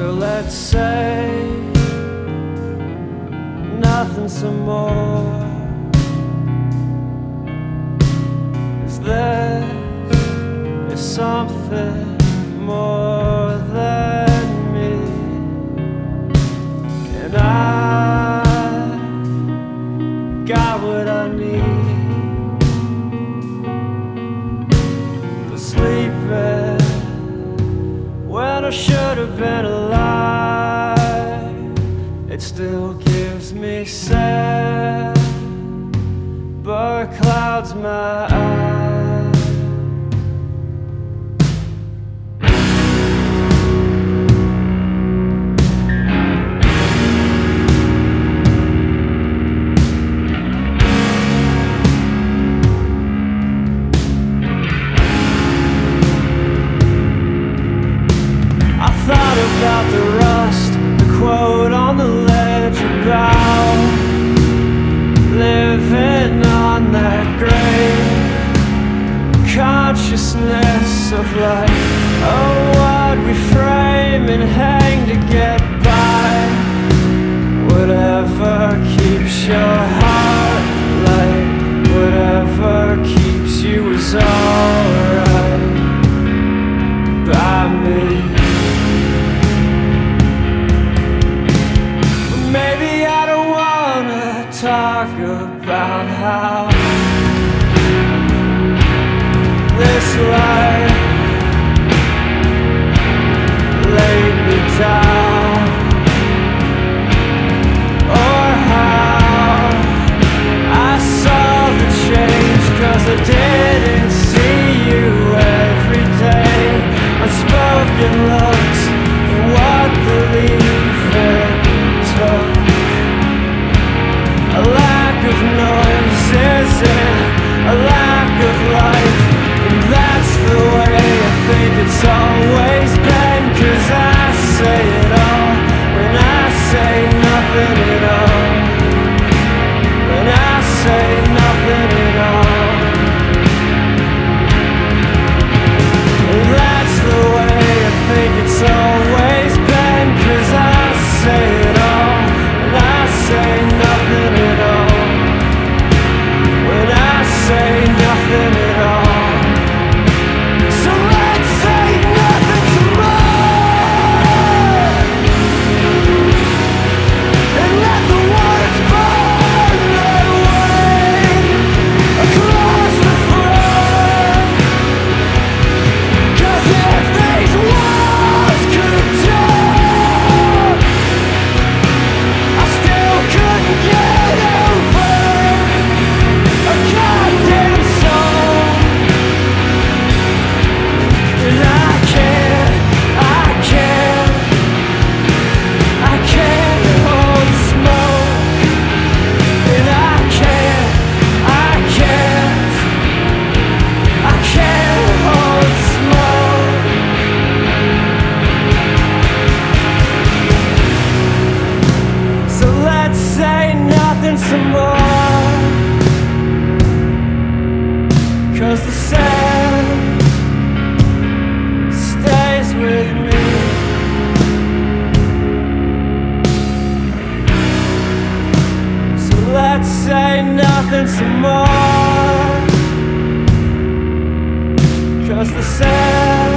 So let's say nothing some more. Is there is something more than me? And I got what I need. But sleeping when I should have been alive still gives me sad, but clouds my eyes. of life Oh, word we frame and hang to get by. Whatever keeps your heart light Whatever keeps you is alright. By me. Maybe I don't wanna talk about how this life Than some more. Cause the sand